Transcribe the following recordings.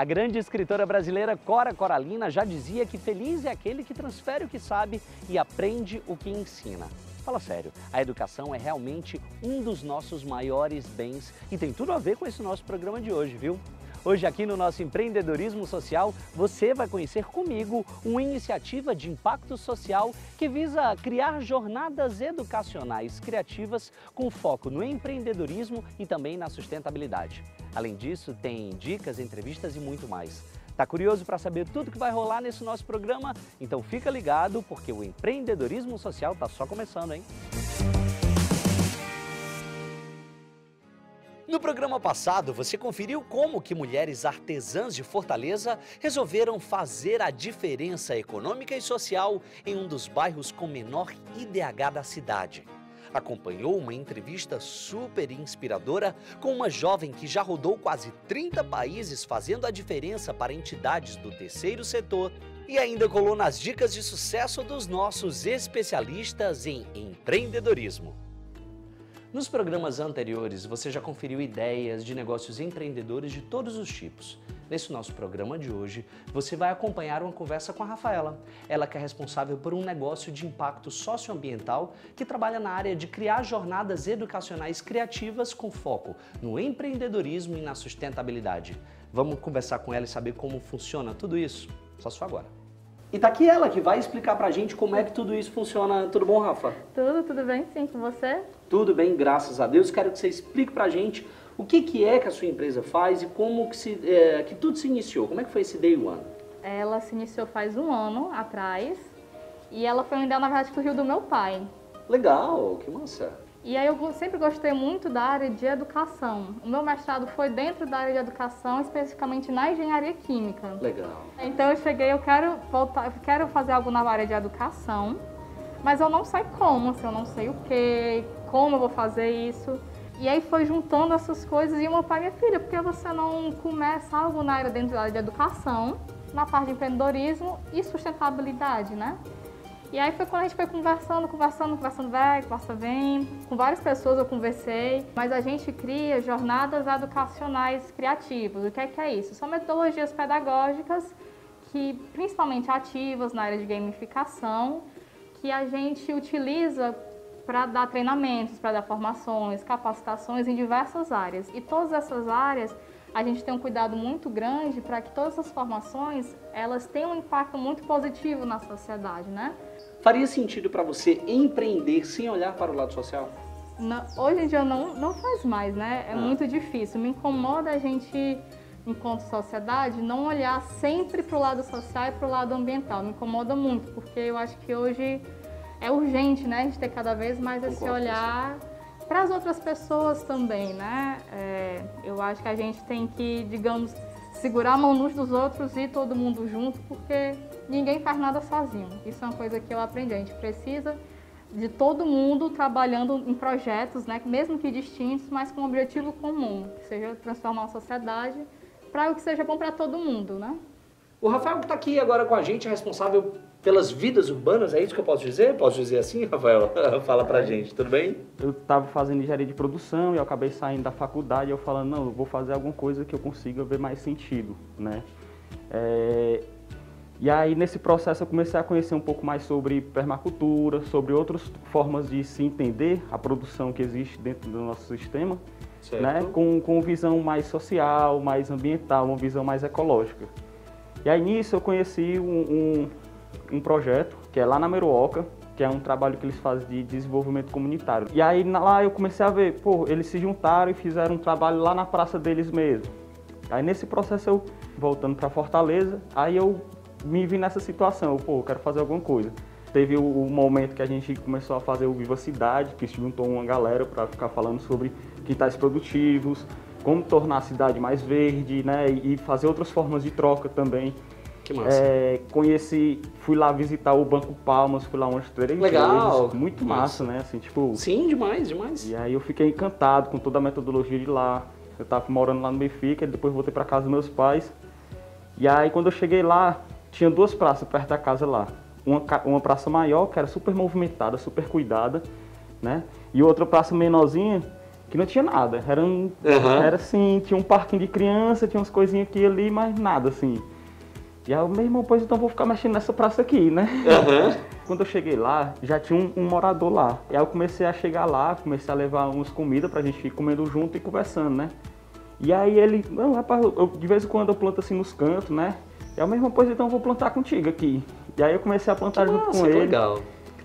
A grande escritora brasileira Cora Coralina já dizia que feliz é aquele que transfere o que sabe e aprende o que ensina. Fala sério, a educação é realmente um dos nossos maiores bens e tem tudo a ver com esse nosso programa de hoje, viu? Hoje aqui no nosso Empreendedorismo Social, você vai conhecer comigo uma iniciativa de impacto social que visa criar jornadas educacionais criativas com foco no empreendedorismo e também na sustentabilidade. Além disso, tem dicas, entrevistas e muito mais. Tá curioso para saber tudo que vai rolar nesse nosso programa? Então fica ligado porque o empreendedorismo social está só começando, hein? No programa passado, você conferiu como que mulheres artesãs de Fortaleza resolveram fazer a diferença econômica e social em um dos bairros com menor IDH da cidade. Acompanhou uma entrevista super inspiradora com uma jovem que já rodou quase 30 países fazendo a diferença para entidades do terceiro setor e ainda colou nas dicas de sucesso dos nossos especialistas em empreendedorismo. Nos programas anteriores, você já conferiu ideias de negócios empreendedores de todos os tipos. Nesse nosso programa de hoje, você vai acompanhar uma conversa com a Rafaela. Ela que é responsável por um negócio de impacto socioambiental que trabalha na área de criar jornadas educacionais criativas com foco no empreendedorismo e na sustentabilidade. Vamos conversar com ela e saber como funciona tudo isso? Só se for agora. E tá aqui ela que vai explicar pra gente como é que tudo isso funciona. Tudo bom, Rafa? Tudo, tudo bem sim com você? Tudo bem, graças a Deus. Quero que você explique pra gente o que, que é que a sua empresa faz e como que, se, é, que tudo se iniciou. Como é que foi esse day one? Ela se iniciou faz um ano atrás e ela foi uma ideia, na verdade, que surgiu do meu pai. Legal, que massa. E aí eu sempre gostei muito da área de educação. O meu mestrado foi dentro da área de educação, especificamente na engenharia química. Legal. Então eu cheguei, eu quero voltar, eu quero fazer algo na área de educação, mas eu não sei como, assim, eu não sei o que, como eu vou fazer isso. E aí foi juntando essas coisas e meu pai, minha filha, por que você não começa algo na área dentro da área de educação, na parte de empreendedorismo e sustentabilidade, né? E aí foi quando a gente foi conversando, conversando, conversando, vai, conversa vem. Com várias pessoas eu conversei, mas a gente cria jornadas educacionais criativas. O que é que é isso? São metodologias pedagógicas que, principalmente ativas na área de gamificação, que a gente utiliza para dar treinamentos, para dar formações, capacitações em diversas áreas. E todas essas áreas a gente tem um cuidado muito grande para que todas essas formações elas tenham um impacto muito positivo na sociedade, né? Faria sentido para você empreender sem olhar para o lado social? Não, hoje em dia não, não faz mais, né? É ah. muito difícil. Me incomoda a gente, enquanto sociedade, não olhar sempre para o lado social e para o lado ambiental. Me incomoda muito, porque eu acho que hoje é urgente, né? A gente ter cada vez mais esse olhar para as outras pessoas também, né? É, eu acho que a gente tem que, digamos, segurar a mão uns dos outros e todo mundo junto, porque ninguém faz nada sozinho. Isso é uma coisa que eu aprendi. A gente precisa de todo mundo trabalhando em projetos, né, mesmo que distintos, mas com um objetivo comum, que seja transformar a sociedade para o que seja bom para todo mundo, né? O Rafael está aqui agora com a gente, é responsável pelas vidas urbanas, é isso que eu posso dizer? Posso dizer assim, Rafael? Fala pra gente, tudo bem? Eu estava fazendo engenharia de produção e eu acabei saindo da faculdade e eu falando, não, eu vou fazer alguma coisa que eu consiga ver mais sentido, né? É... E aí, nesse processo, eu comecei a conhecer um pouco mais sobre permacultura, sobre outras formas de se entender a produção que existe dentro do nosso sistema, certo. né? Com, com visão mais social, mais ambiental, uma visão mais ecológica. E aí, nisso, eu conheci um, um, um projeto, que é lá na Meruoca, que é um trabalho que eles fazem de desenvolvimento comunitário. E aí, lá eu comecei a ver, pô, eles se juntaram e fizeram um trabalho lá na praça deles mesmo. Aí, nesse processo, eu voltando para Fortaleza, aí eu me vi nessa situação, pô, eu quero fazer alguma coisa. Teve o, o, momento que a gente começou a fazer o Viva Cidade, que juntou uma galera para ficar falando sobre quintais produtivos, como tornar a cidade mais verde, né, e fazer outras formas de troca também. Que massa. É, conheci, fui lá visitar o Banco Palmas, fui lá umas três Legal. vezes. Muito massa, massa, né? Assim, tipo... Sim, demais, demais. E aí eu fiquei encantado com toda a metodologia de lá. Eu tava morando lá no Benfica, depois voltei para casa dos meus pais. E aí quando eu cheguei lá, tinha duas praças perto da casa lá. Uma, uma praça maior, que era super movimentada, super cuidada, né? E outra praça menorzinha, que não tinha nada. Era, um, uhum. era assim, tinha um parquinho de criança, tinha umas coisinhas aqui e ali, mas nada assim. E aí, meu irmão, pois então vou ficar mexendo nessa praça aqui, né? Uhum. Quando eu cheguei lá, já tinha um, um, morador lá. E aí eu comecei a chegar lá, comecei a levar umas comidas pra gente ir comendo junto e conversando, né? E aí ele, não, rapaz, eu, de vez em quando eu planto assim nos cantos, né? E aí, meu irmão, pois então vou plantar contigo aqui. E aí eu comecei a plantar junto com ele. Legal.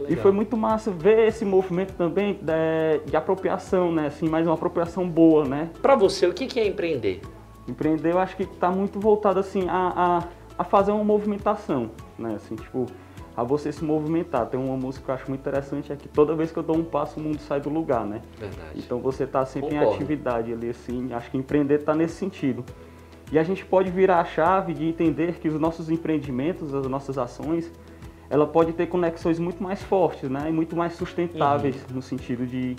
E foi muito massa ver esse movimento também de, de apropriação, né? Assim, mais uma apropriação boa, né? Para você, o que é empreender? Empreender, eu acho que está muito voltado assim a, a, a, fazer uma movimentação, né? Assim, tipo, a você se movimentar. Tem uma música que eu acho muito interessante é que toda vez que eu dou um passo o mundo sai do lugar, né? Verdade. Então você está sempre Concordo. em atividade ali, assim. Acho que empreender está nesse sentido. E a gente pode virar a chave de entender que os nossos empreendimentos, as nossas ações, ela pode ter conexões muito mais fortes, né? E muito mais sustentáveis uhum. no sentido de,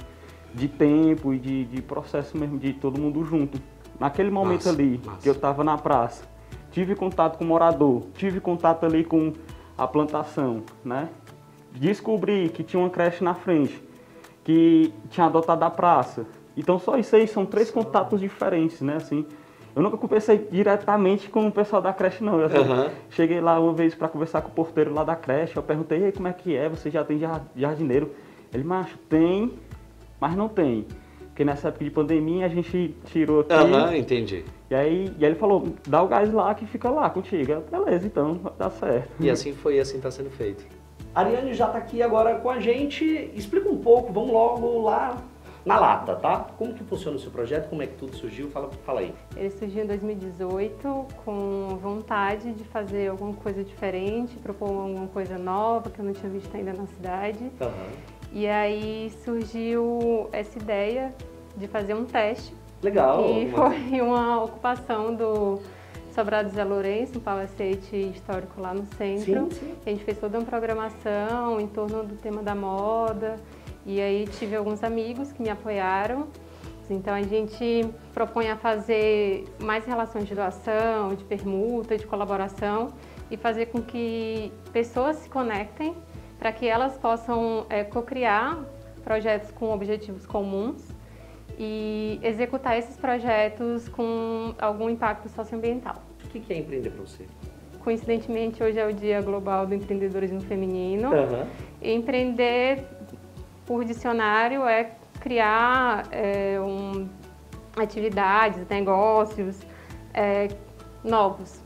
de tempo e de, de processo mesmo, de todo mundo junto. Naquele momento massa, ali massa. que eu estava na praça, tive contato com o morador, tive contato ali com a plantação, né? Descobri que tinha uma creche na frente, que tinha adotado a praça. Então só isso aí são três contatos diferentes, né? Assim, eu nunca conversei diretamente com o pessoal da creche, não. Eu uhum. cheguei lá uma vez para conversar com o porteiro lá da creche. Eu perguntei, aí, como é que é? Você já tem jardineiro? Ele, macho, tem, mas não tem. Porque nessa época de pandemia a gente tirou aqui. Aham, uhum, entendi. E aí, e aí ele falou, dá o gás lá que fica lá contigo. Eu, Beleza, então, dá certo. E assim foi, assim está sendo feito. A Ariane já está aqui agora com a gente. Explica um pouco, vamos logo lá na lata, tá? Como que funciona o seu projeto? Como é que tudo surgiu? Fala, fala aí. Ele surgiu em 2018 com vontade de fazer alguma coisa diferente, propor alguma coisa nova que eu não tinha visto ainda na cidade. Uhum. E aí surgiu essa ideia de fazer um teste. Legal. E foi uma ocupação do Sobrado Zé Lourenço, um palacete histórico lá no centro. Sim, sim. A gente fez toda uma programação em torno do tema da moda, e aí tive alguns amigos que me apoiaram. Então a gente propõe a fazer mais relações de doação, de permuta, de colaboração e fazer com que pessoas se conectem para que elas possam é, co-criar projetos com objetivos comuns e executar esses projetos com algum impacto socioambiental. O que é empreender para você? Coincidentemente, hoje é o Dia Global do Empreendedorismo Feminino. Uhum. Empreender por dicionário é criar é, um, atividades, negócios é, novos.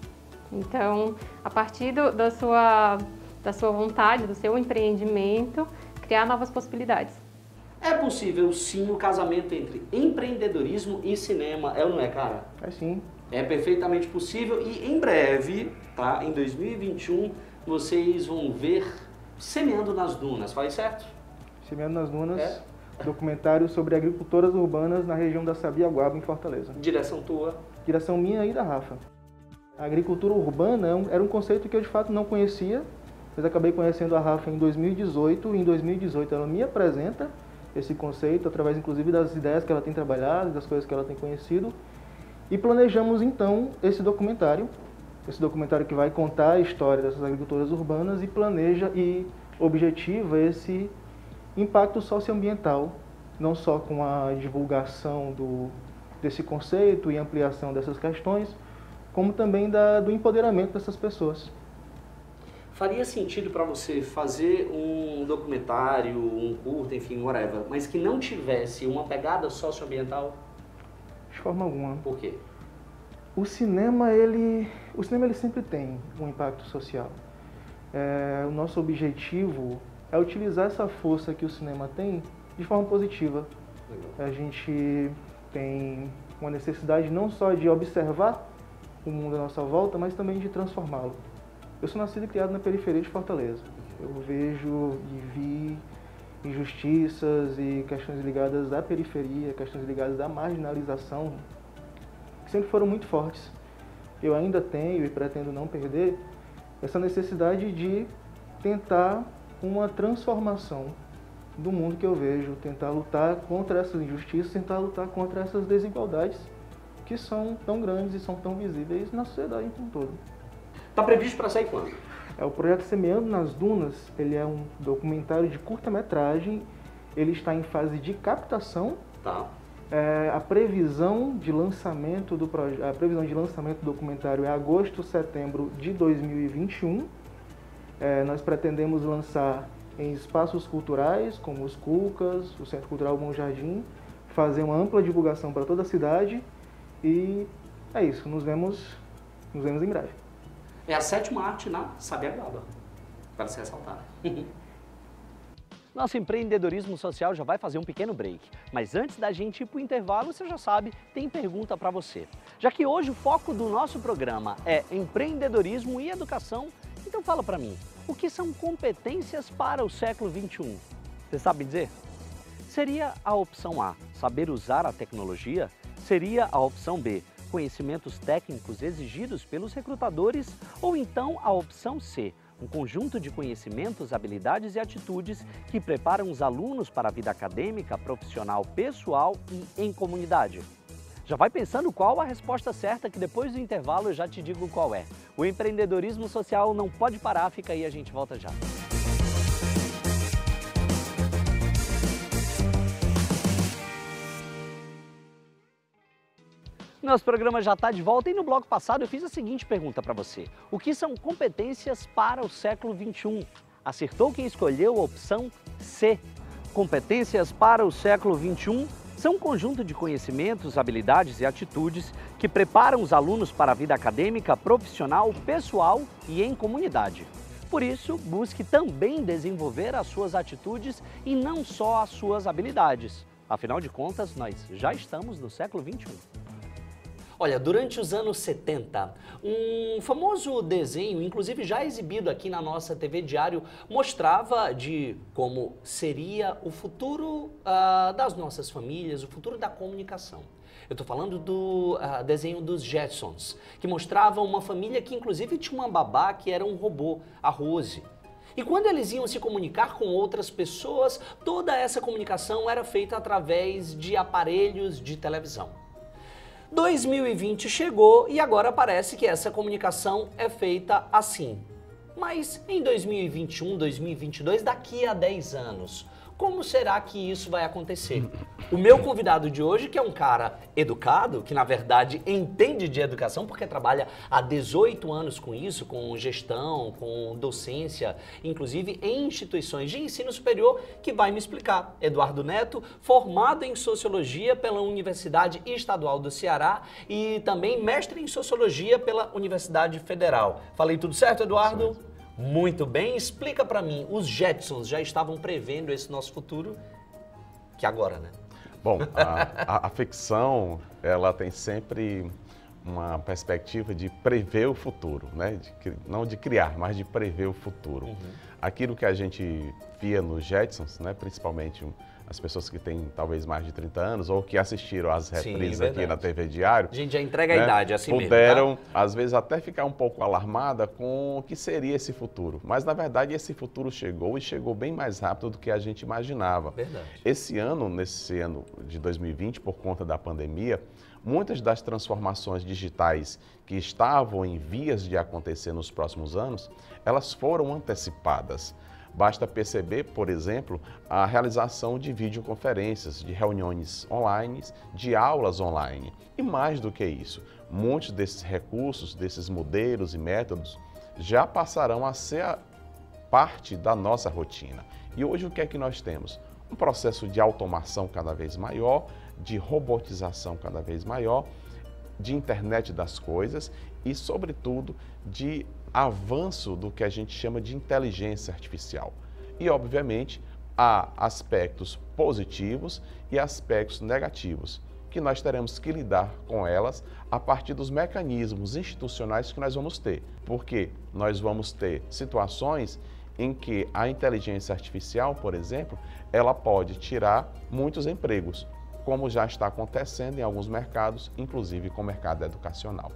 Então, a partir do, da, sua, da sua vontade, do seu empreendimento, criar novas possibilidades. É possível sim o casamento entre empreendedorismo e cinema, é ou não é, cara? É sim. É perfeitamente possível e em breve, tá? Em 2021, vocês vão ver Semeando nas Dunas, faz certo? Semeando nas Dunas, é. documentário sobre agricultoras urbanas na região da Sabiaguaba, em Fortaleza. Direção tua? Direção minha e da Rafa. A agricultura urbana é era um conceito que eu de fato não conhecia, mas acabei conhecendo a Rafa em 2018. E em 2018 ela me apresenta esse conceito, através inclusive das ideias que ela tem trabalhado, das coisas que ela tem conhecido. E planejamos então esse documentário, esse documentário que vai contar a história dessas agricultoras urbanas e planeja e objetiva esse impacto socioambiental, não só com a divulgação do, desse conceito e ampliação dessas questões, como também da, do empoderamento dessas pessoas. Faria sentido para você fazer um documentário, um curto, enfim, whatever, mas que não tivesse uma pegada socioambiental? De forma alguma. Por quê? O cinema, ele, o cinema ele sempre tem um impacto social. É, o nosso objetivo é utilizar essa força que o cinema tem de forma positiva. Legal. A gente tem uma necessidade não só de observar o mundo à nossa volta, mas também de transformá-lo. Eu sou nascido e criado na periferia de Fortaleza. Eu vejo e vi injustiças e questões ligadas à periferia, questões ligadas à marginalização, que sempre foram muito fortes. Eu ainda tenho e pretendo não perder essa necessidade de tentar uma transformação do mundo que eu vejo, tentar lutar contra essas injustiças, tentar lutar contra essas desigualdades que são tão grandes e são tão visíveis na sociedade como um todo. Está previsto para sair quando? É o projeto Semeando nas Dunas. Ele é um documentário de curta-metragem. Ele está em fase de captação. Tá. É, a previsão de lançamento do a previsão de lançamento do documentário é agosto, setembro de 2021. É, nós pretendemos lançar em espaços culturais, como os Cucas, o Centro Cultural Bom Jardim, fazer uma ampla divulgação para toda a cidade e é isso. Nos vemos, nos vemos em breve. É a sétima arte na Sabiaguaba, para se ressaltar. Nosso empreendedorismo social já vai fazer um pequeno break. Mas antes da gente ir para o intervalo, você já sabe, tem pergunta para você. Já que hoje o foco do nosso programa é empreendedorismo e educação, então fala para mim, o que são competências para o século 21? Você sabe dizer? Seria a opção A, saber usar a tecnologia? Seria a opção B, conhecimentos técnicos exigidos pelos recrutadores? Ou então a opção C, um conjunto de conhecimentos, habilidades e atitudes que preparam os alunos para a vida acadêmica, profissional, pessoal e em comunidade. Já vai pensando qual a resposta certa que depois do intervalo eu já te digo qual é. O empreendedorismo social não pode parar, fica aí, a gente volta já. Nosso programa já está de volta e no bloco passado eu fiz a seguinte pergunta para você. O que são competências para o século 21? Acertou quem escolheu a opção C. Competências para o século 21 são um conjunto de conhecimentos, habilidades e atitudes que preparam os alunos para a vida acadêmica, profissional, pessoal e em comunidade. Por isso, busque também desenvolver as suas atitudes e não só as suas habilidades. Afinal de contas, nós já estamos no século 21. Olha, durante os anos 70, um famoso desenho, inclusive já exibido aqui na nossa TV Diário, mostrava de como seria o futuro uh, das nossas famílias, o futuro da comunicação. Eu estou falando do uh, desenho dos Jetsons, que mostrava uma família que inclusive tinha uma babá que era um robô, a Rose. E quando eles iam se comunicar com outras pessoas, toda essa comunicação era feita através de aparelhos de televisão. 2020 chegou e agora parece que essa comunicação é feita assim. Mas em 2021, 2022, daqui a 10 anos, como será que isso vai acontecer? O meu convidado de hoje, que é um cara educado, que na verdade entende de educação, porque trabalha há 18 anos com isso, com gestão, com docência, inclusive em instituições de ensino superior, que vai me explicar. Eduardo Neto, formado em sociologia pela Universidade Estadual do Ceará e também mestre em sociologia pela Universidade Federal. Falei tudo certo, Eduardo? Certo. Muito bem, explica para mim, os Jetsons já estavam prevendo esse nosso futuro? Que agora, né? Bom, a, a, a ficção, ela tem sempre uma perspectiva de prever o futuro, né? De, não de criar, mas de prever o futuro. Uhum. Aquilo que a gente via nos Jetsons, né? principalmente as pessoas que têm talvez mais de 30 anos ou que assistiram às reprises Sim, aqui na TV Diário. A gente já entrega né, a idade assim puderam, mesmo. Puderam, tá? às vezes, até ficar um pouco alarmada com o que seria esse futuro. Mas, na verdade, esse futuro chegou e chegou bem mais rápido do que a gente imaginava. Verdade. Esse ano, nesse ano de 2020, por conta da pandemia, muitas das transformações digitais que estavam em vias de acontecer nos próximos anos, elas foram antecipadas. Basta perceber, por exemplo, a realização de videoconferências, de reuniões online, de aulas online. E mais do que isso, muitos desses recursos, desses modelos e métodos já passarão a ser parte da nossa rotina. E hoje o que é que nós temos? Um processo de automação cada vez maior, de robotização cada vez maior, de internet das coisas e, sobretudo, de avanço do que a gente chama de inteligência artificial. E, obviamente, há aspectos positivos e aspectos negativos, que nós teremos que lidar com elas a partir dos mecanismos institucionais que nós vamos ter. Porque nós vamos ter situações em que a inteligência artificial, por exemplo, ela pode tirar muitos empregos, como já está acontecendo em alguns mercados, inclusive com o mercado educacional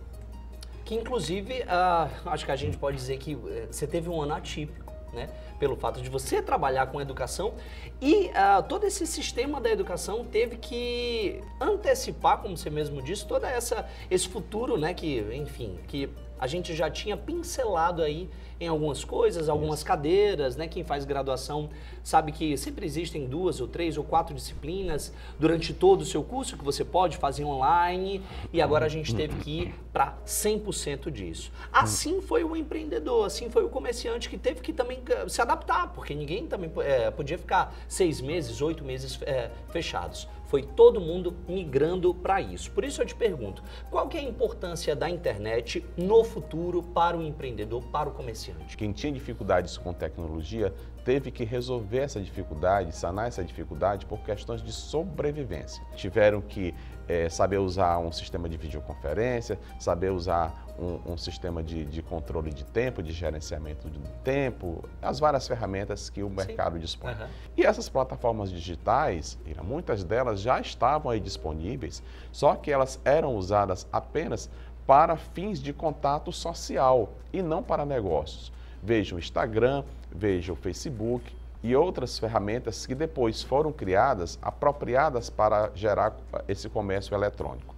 que inclusive, uh, acho que a gente pode dizer que uh, você teve um ano atípico, né? Pelo fato de você trabalhar com educação e uh, todo esse sistema da educação teve que antecipar, como você mesmo disse, toda essa esse futuro, né? Que, enfim, que A gente já tinha pincelado aí em algumas coisas, algumas Isso. cadeiras, né? Quem faz graduação sabe que sempre existem duas ou três ou quatro disciplinas durante todo o seu curso que você pode fazer online e agora a gente teve que ir para 100% disso. Assim foi o empreendedor, assim foi o comerciante que teve que também eh, se adaptar, porque ninguém também é, podia ficar seis meses, oito meses é, fechados. Foi todo mundo migrando para isso. Por isso eu te pergunto, qual que é a importância da internet no futuro para o empreendedor, para o comerciante? Quem tinha dificuldades com tecnologia teve que resolver essa dificuldade, sanar essa dificuldade por questões de sobrevivência. Tiveram que é, saber usar um sistema de videoconferência, saber usar um, um sistema de, de, controle de tempo, de gerenciamento do tempo, as várias ferramentas que o mercado Sim. dispõe. Uhum. E essas plataformas digitais, muitas delas já estavam aí disponíveis, só que elas eram usadas apenas para fins de contato social e não para negócios. Veja o Instagram, veja o Facebook e outras ferramentas que depois foram criadas, apropriadas para gerar esse comércio eletrônico.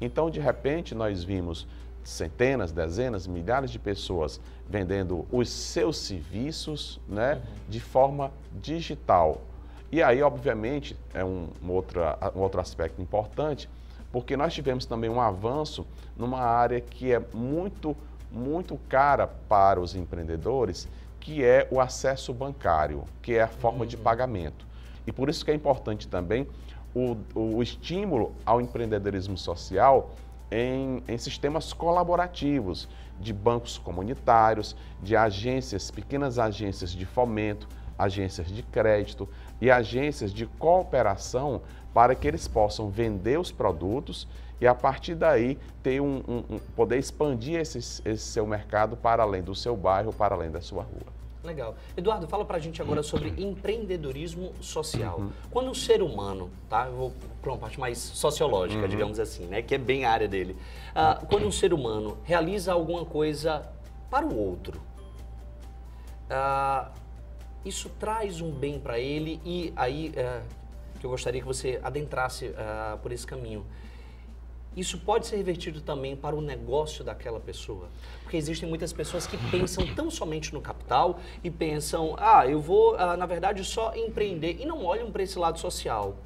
Então, de repente, nós vimos centenas, dezenas, milhares de pessoas vendendo os seus serviços né, uhum. de forma digital. E aí, obviamente, é um, um, outro, um outro aspecto importante, porque nós tivemos também um avanço numa área que é muito, muito cara para os empreendedores, que é o acesso bancário, que é a forma de uhum. pagamento. E por isso que é importante também o, o estímulo ao empreendedorismo social em, em, sistemas colaborativos de bancos comunitários, de agências, pequenas agências de fomento, agências de crédito e agências de cooperação para que eles possam vender os produtos e a partir daí ter um, um, um poder expandir esse, esse seu mercado para além do seu bairro, para além da sua rua. Legal. Eduardo, fala pra gente agora sobre empreendedorismo social. Uhum. Quando o ser humano, tá? Eu vou para uma parte mais sociológica, uhum. digamos assim, né? Que é bem a área dele. Uh, quando um ser humano realiza alguma coisa para o outro, uh, isso traz um bem para ele e aí uh, que eu gostaria que você adentrasse por esse caminho isso pode ser revertido também para o negócio daquela pessoa. Porque existem muitas pessoas que pensam tão somente no capital e pensam, ah, eu vou, ah, na verdade, só empreender e não olham para esse lado social.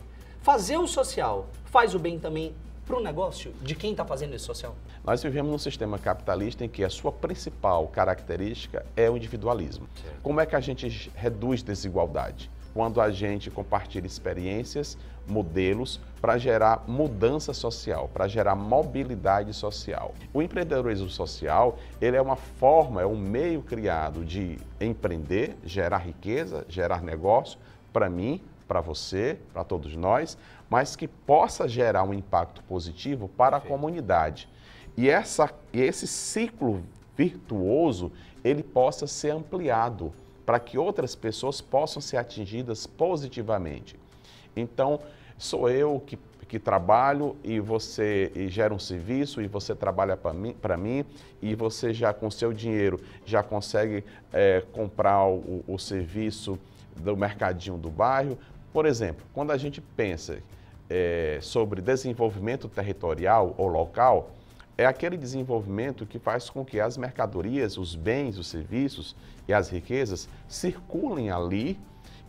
Fazer o social faz o bem também para o negócio de quem está fazendo esse social? Nós vivemos num sistema capitalista em que a sua principal característica é o individualismo. Certo. Como é que a gente reduz desigualdade? Quando a gente compartilha experiências, modelos para gerar mudança social, para gerar mobilidade social. O empreendedorismo social, ele é uma forma, é um meio criado de empreender, gerar riqueza, gerar negócio para mim, para você, para todos nós, mas que possa gerar um impacto positivo para a comunidade. E essa, esse ciclo virtuoso, ele possa ser ampliado para que outras pessoas possam ser atingidas positivamente. Então, sou eu que, que trabalho e você e gera um serviço e você trabalha para mim, mim e você já com seu dinheiro já consegue é, comprar o, o serviço do mercadinho do bairro. Por exemplo, quando a gente pensa é, sobre desenvolvimento territorial ou local, é aquele desenvolvimento que faz com que as mercadorias, os bens, os serviços e as riquezas circulem ali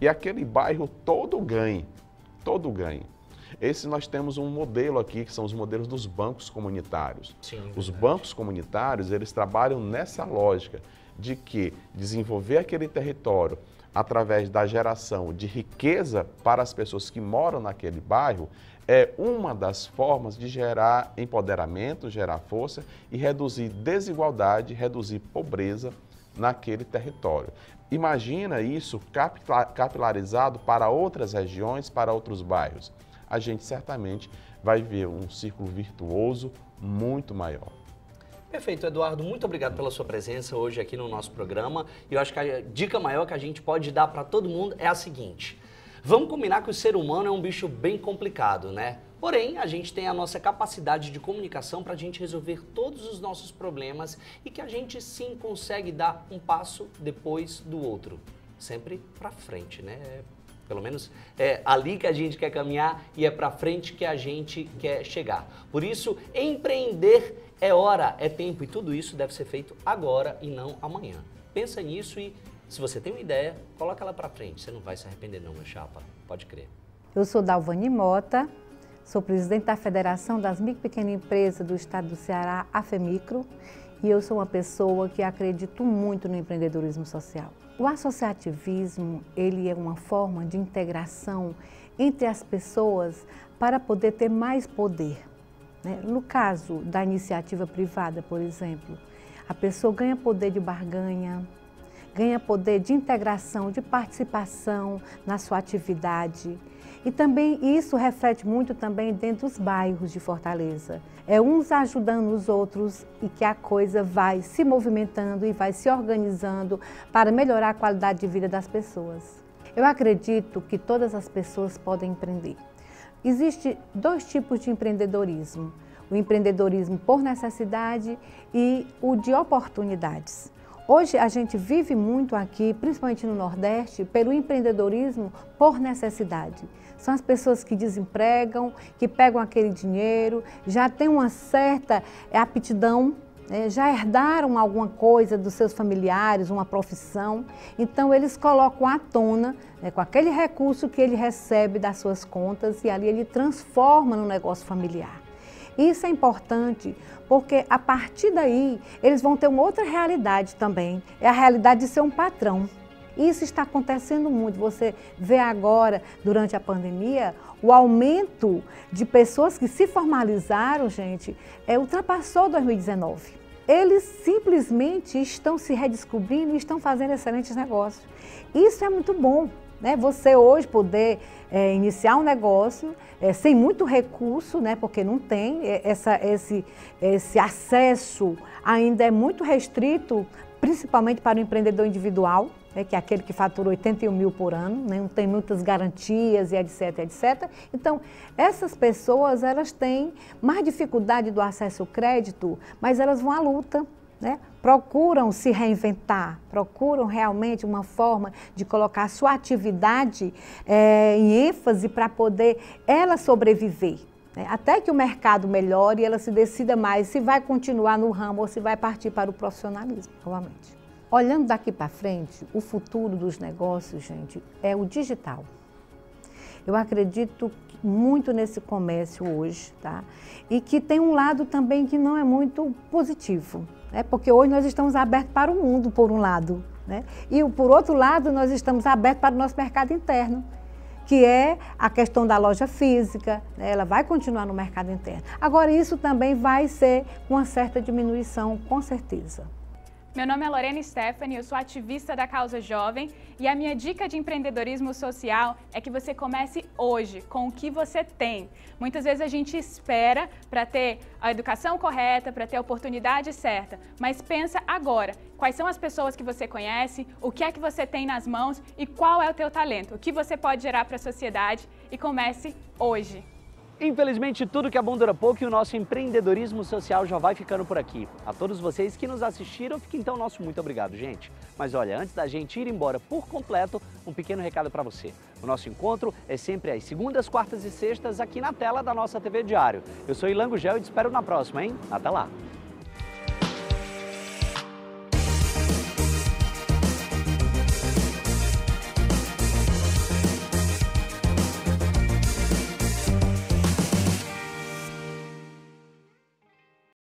e aquele bairro todo ganhe todo ganho. Esse nós temos um modelo aqui, que são os modelos dos bancos comunitários. Sim, os bancos comunitários, eles trabalham nessa lógica de que desenvolver aquele território através da geração de riqueza para as pessoas que moram naquele bairro é uma das formas de gerar empoderamento, gerar força e reduzir desigualdade, reduzir pobreza naquele território. Imagina isso capilarizado para outras regiões, para outros bairros. A gente certamente vai ver um círculo virtuoso muito maior. Perfeito, Eduardo. Muito obrigado pela sua presença hoje aqui no nosso programa. E eu acho que a dica maior que a gente pode dar para todo mundo é a seguinte: vamos combinar que o ser humano é um bicho bem complicado, né? Porém, a gente tem a nossa capacidade de comunicação para a gente resolver todos os nossos problemas e que a gente sim consegue dar um passo depois do outro. Sempre para frente, né? Pelo menos é ali que a gente quer caminhar e é para frente que a gente quer chegar. Por isso, empreender é hora, é tempo e tudo isso deve ser feito agora e não amanhã. Pensa nisso e se você tem uma ideia, coloca ela para frente. Você não vai se arrepender não, meu chapa. Pode crer. Eu sou Dalvani Mota, sou presidente da Federação das Micro e Pequenas Empresas do Estado do Ceará, a FEMICRO, e eu sou uma pessoa que acredito muito no empreendedorismo social. O associativismo, ele é uma forma de integração entre as pessoas para poder ter mais poder. Né? No caso da iniciativa privada, por exemplo, a pessoa ganha poder de barganha, ganha poder de integração, de participação na sua atividade. E também isso reflete muito também dentro dos bairros de Fortaleza. É uns ajudando os outros e que a coisa vai se movimentando e vai se organizando para melhorar a qualidade de vida das pessoas. Eu acredito que todas as pessoas podem empreender. Existem dois tipos de empreendedorismo: o empreendedorismo por necessidade e o de oportunidades. Hoje a gente vive muito aqui, principalmente no Nordeste, pelo empreendedorismo por necessidade. São as pessoas que desempregam, que pegam aquele dinheiro, já têm uma certa aptidão, né, já herdaram alguma coisa dos seus familiares, uma profissão. Então eles colocam à tona, né, com aquele recurso que ele recebe das suas contas, e ali ele transforma no negócio familiar. Isso é importante porque a partir daí eles vão ter uma outra realidade também, é a realidade de ser um patrão. Isso está acontecendo muito. Você vê agora, durante a pandemia, o aumento de pessoas que se formalizaram, gente, é, ultrapassou 2019. Eles simplesmente estão se redescobrindo e estão fazendo excelentes negócios. Isso é muito bom. Né? Você hoje poder é, iniciar um negócio é, sem muito recurso, né? porque não tem é, essa, esse, esse acesso ainda é muito restrito, principalmente para o empreendedor individual, né? que é aquele que fatura 81 mil por ano, né? não tem muitas garantias e etc, etc. Então, essas pessoas elas têm mais dificuldade do acesso ao crédito, mas elas vão à luta, né? procuram se reinventar, procuram realmente uma forma de colocar sua atividade é, em ênfase para poder ela sobreviver. Né? Até que o mercado melhore e ela se decida mais se vai continuar no ramo ou se vai partir para o profissionalismo novamente. Olhando daqui para frente, o futuro dos negócios, gente, é o digital. Eu acredito muito nesse comércio hoje, tá? E que tem um lado também que não é muito positivo, né? Porque hoje nós estamos abertos para o mundo, por um lado, né? E por outro lado, nós estamos abertos para o nosso mercado interno, que é a questão da loja física, né? ela vai continuar no mercado interno. Agora, isso também vai ser uma certa diminuição, com certeza. Meu nome é Lorena Stephanie, eu sou ativista da causa jovem e a minha dica de empreendedorismo social é que você comece hoje com o que você tem. Muitas vezes a gente espera para ter a educação correta, para ter a oportunidade certa, mas pensa agora, quais são as pessoas que você conhece, o que é que você tem nas mãos e qual é o teu talento, o que você pode gerar para a sociedade e comece hoje. Infelizmente, tudo que é bom dura pouco e o nosso empreendedorismo social já vai ficando por aqui. A todos vocês que nos assistiram, fica então nosso muito obrigado, gente. Mas olha, antes da gente ir embora por completo, um pequeno recado para você. O nosso encontro é sempre às segundas, quartas e sextas aqui na tela da nossa TV Diário. Eu sou Ilango Gel e te espero na próxima, hein? Até lá!